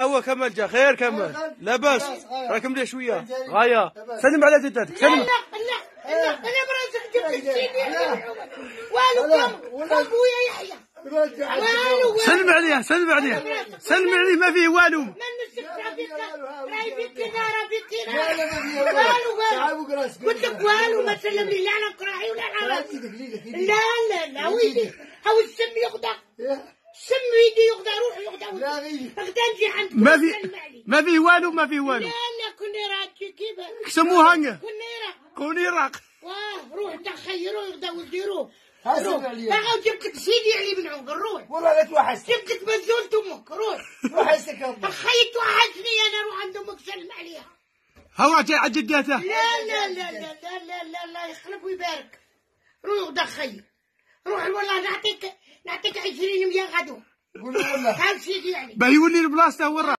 هو كمال جا خير كمال لاباس راكم ليه شوية غايه سلم على جدتك لا سلم لا لا لا أنا براسك جبت السيدي والو بويا يحيى سلم عليه سلم عليه سلم عليه ما فيه والو من مسك رافيك راي في كذا راي في كذا والو والو قلت لك والو ما سلم لي لا على كراعي ولا على راسي لا لا لا ويلي هو السم يغدى ما في ما فيه والو ما فيه والو لا لا كوني راك كيف سموها كوني راك كوني راك واه روح انت خيروه غدا وديروه حسن عليا باغي جبتك سيدي علي بن عمر روح والله لا توحشت جبتك بزولت أمك روح توحشتك يا خي توحشني أنا روح عند أمك سلم عليها هو جاي عند جداته لا لا لا لا لا لا لا يخلف ويبارك روح دخي روح والله نعطيك نعطيك 20 مليون غدوه قول له ولا حال فيك يعني بيولي البلاصه هو